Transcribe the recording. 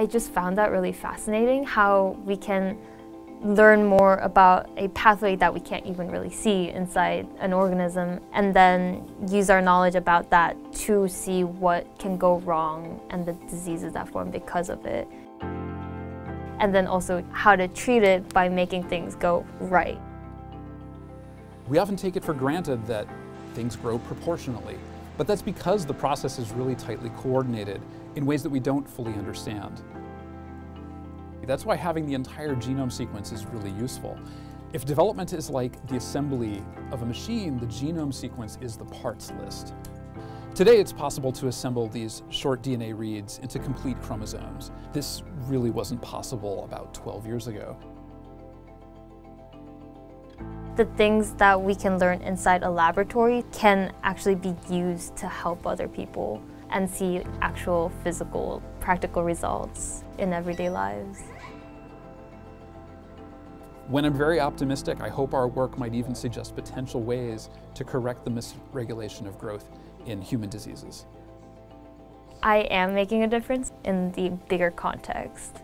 I just found that really fascinating how we can learn more about a pathway that we can't even really see inside an organism and then use our knowledge about that to see what can go wrong and the diseases that form because of it. And then also how to treat it by making things go right. We often take it for granted that things grow proportionally, but that's because the process is really tightly coordinated in ways that we don't fully understand. That's why having the entire genome sequence is really useful. If development is like the assembly of a machine, the genome sequence is the parts list. Today it's possible to assemble these short DNA reads into complete chromosomes. This really wasn't possible about 12 years ago. The things that we can learn inside a laboratory can actually be used to help other people and see actual physical, practical results in everyday lives. When I'm very optimistic, I hope our work might even suggest potential ways to correct the misregulation of growth in human diseases. I am making a difference in the bigger context.